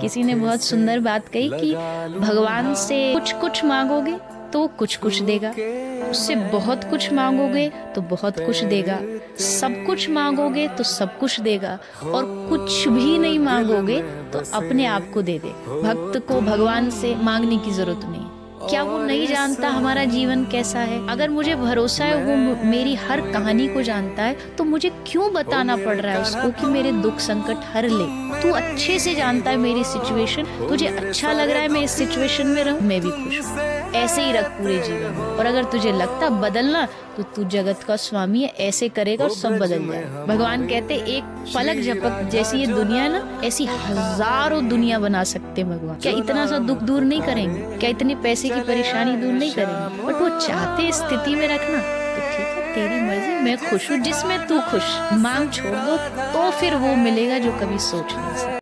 किसी ने बहुत सुंदर बात कही कि भगवान से कुछ कुछ मांगोगे तो कुछ कुछ देगा। उससे बहुत कुछ मांगोगे तो बहुत कुछ देगा। सब कुछ मांगोगे तो सब कुछ देगा। और कुछ भी नहीं मांगोगे तो अपने आप को दे दे। भक्त को भगवान से मांगने की ज़रूरत नहीं। क्या वो नहीं जानता हमारा जीवन कैसा है? अगर मुझे भरोसा है वो मेरी हर कहानी को जानता है तो मुझे क्यों बताना पड़ रहा है उसको कि मेरे दुख संकट हर ले? तू अच्छे से जानता है मेरी सिचुएशन तुझे अच्छा लग रहा है मैं इस सिचुएशन में रहूँ मैं भी खुश हूँ। ऐसे ही रख पूरे जीवन में। और अगर तुझे लगता बदलना तो तू जगत का स्वामी है ऐसे करेगा और सब बदल जाए भगवान कहते एक पलक झपक जैसी ये दुनिया है ना ऐसी हज़ारों दुनिया बना सकते भगवान। क्या इतना सा दुख दूर नहीं करेंगे? क्या इतने पैसे की परेशानी दूर नहीं करेंगे। बट वो चाहते स्थिति में रखना। तो ठीक है, तेरी मर्ज़ी, मैं खुश हूँ, जिसमें तू खुश। मांग छोड़ दो तो फिर वो मिलेगा जो कभी सोच नहीं सकता।